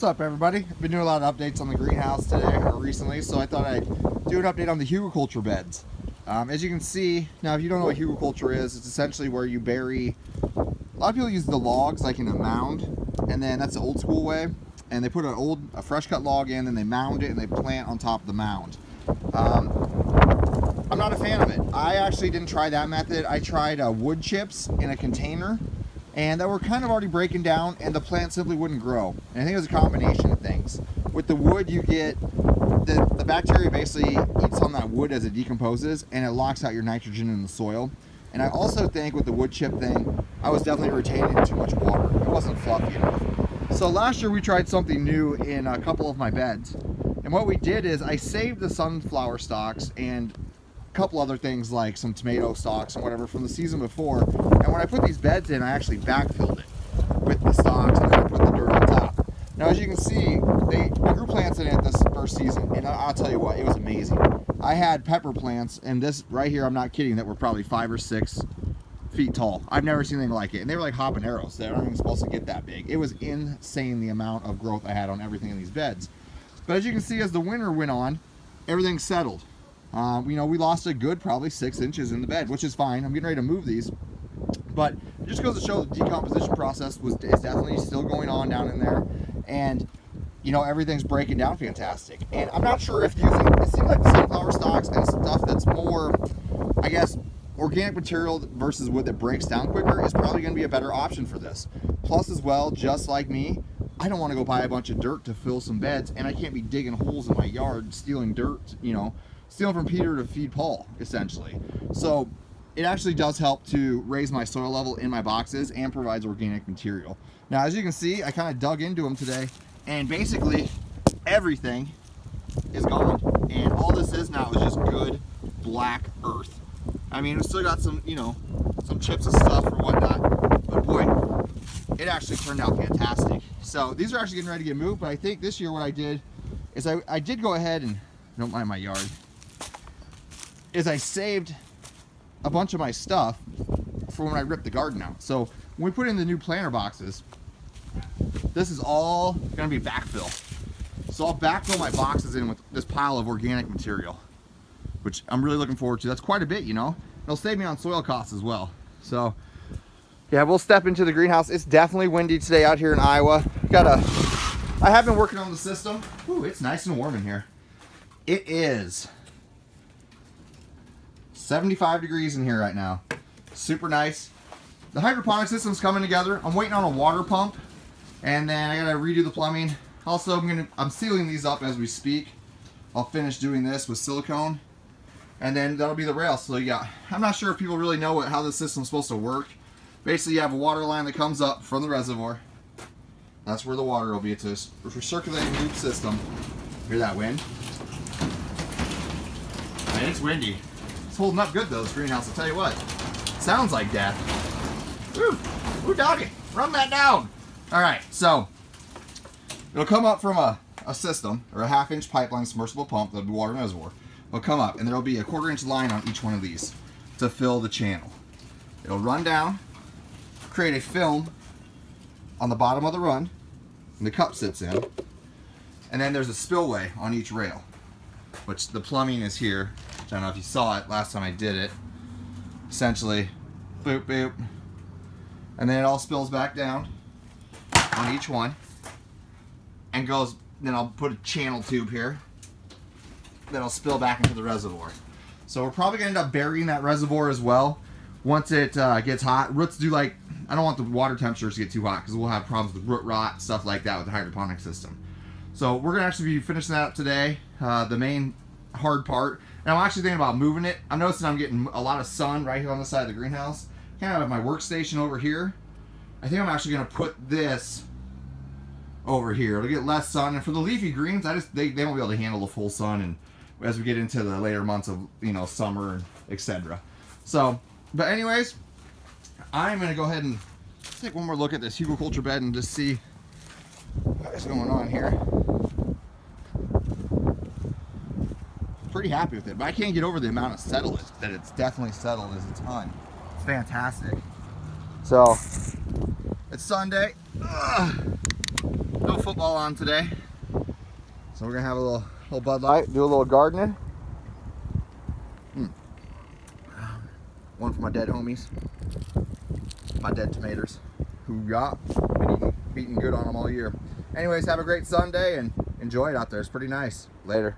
What's up everybody? I've been doing a lot of updates on the greenhouse today or recently, so I thought I'd do an update on the hugelkultur beds. Um, as you can see, now if you don't know what hugelkultur is, it's essentially where you bury, a lot of people use the logs like in a mound, and then that's the old school way, and they put an old, a fresh cut log in, and they mound it, and they plant on top of the mound. Um, I'm not a fan of it. I actually didn't try that method. I tried uh, wood chips in a container, and that were kind of already breaking down and the plant simply wouldn't grow. And I think it was a combination of things. With the wood you get, the, the bacteria basically eats on that wood as it decomposes and it locks out your nitrogen in the soil. And I also think with the wood chip thing, I was definitely retaining too much water. It wasn't fluffy enough. So last year we tried something new in a couple of my beds. And what we did is I saved the sunflower stalks and couple other things like some tomato stalks and whatever from the season before. And when I put these beds in, I actually backfilled it with the stalks and I put the dirt on top. Now, as you can see, they grew plants in it this first season, and I'll tell you what, it was amazing. I had pepper plants, and this right here, I'm not kidding, that were probably five or six feet tall. I've never seen anything like it, and they were like habaneros. They're not even supposed to get that big. It was insane the amount of growth I had on everything in these beds. But as you can see, as the winter went on, everything settled. Um, you know, we lost a good probably six inches in the bed, which is fine. I'm getting ready to move these. But it just goes to show the decomposition process was is definitely still going on down in there. And, you know, everything's breaking down fantastic. And I'm not sure if using, it seems like sunflower stalks and stuff that's more, I guess, organic material versus wood that breaks down quicker is probably going to be a better option for this. Plus as well, just like me, I don't want to go buy a bunch of dirt to fill some beds and I can't be digging holes in my yard, stealing dirt, you know, stealing from Peter to feed Paul, essentially. So it actually does help to raise my soil level in my boxes and provides organic material. Now, as you can see, I kind of dug into them today and basically everything is gone. And all this is now is just good black earth. I mean, we still got some, you know, some chips and stuff or whatnot, but boy, it actually turned out fantastic. So these are actually getting ready to get moved, but I think this year what I did is I, I did go ahead and, don't mind my yard, is I saved a bunch of my stuff for when I ripped the garden out. So when we put in the new planter boxes, this is all gonna be backfill. So I'll backfill my boxes in with this pile of organic material, which I'm really looking forward to. That's quite a bit, you know? It'll save me on soil costs as well. So yeah, we'll step into the greenhouse. It's definitely windy today out here in Iowa. Got a, I have been working on the system. Ooh, it's nice and warm in here. It is 75 degrees in here right now. Super nice. The hydroponic system's coming together. I'm waiting on a water pump and then I gotta redo the plumbing. Also, I'm gonna I'm sealing these up as we speak. I'll finish doing this with silicone and then that'll be the rail. So yeah, I'm not sure if people really know what, how the system's supposed to work. Basically, you have a water line that comes up from the reservoir. That's where the water will be. It's a recirculating loop system. Hear that wind? It's windy. It's holding up good though, this greenhouse, I'll tell you what. Sounds like death. Ooh, ooh doggy, run that down. All right, so it'll come up from a, a system or a half inch pipeline submersible pump, the water reservoir. It'll come up and there'll be a quarter inch line on each one of these to fill the channel. It'll run down, create a film on the bottom of the run, and the cup sits in, and then there's a spillway on each rail, which the plumbing is here. I don't know if you saw it last time I did it. Essentially, boop, boop, and then it all spills back down on each one, and goes, then I'll put a channel tube here, that'll spill back into the reservoir. So we're probably gonna end up burying that reservoir as well once it uh, gets hot. Roots do like, I don't want the water temperatures to get too hot because we'll have problems with root rot, stuff like that with the hydroponic system. So we're to actually be finishing that up today, uh, the main hard part. And I'm actually thinking about moving it. I'm noticing I'm getting a lot of sun right here on the side of the greenhouse. Kind of have my workstation over here. I think I'm actually to put this over here. It'll get less sun. And for the leafy greens, I just they, they won't be able to handle the full sun and as we get into the later months of, you know, summer and etc. So but anyways, I'm to go ahead and take one more look at this hugelkultur bed and just see what is going on here. Pretty happy with it, but I can't get over the amount of settle that it's definitely settled as a ton. It's fantastic. So, it's Sunday. Ugh. no football on today. So we're gonna have a little, little Bud Light, do a little gardening. Hmm. One for my dead homies, my dead tomatoes, who got been eating good on them all year. Anyways, have a great Sunday and enjoy it out there. It's pretty nice. Later.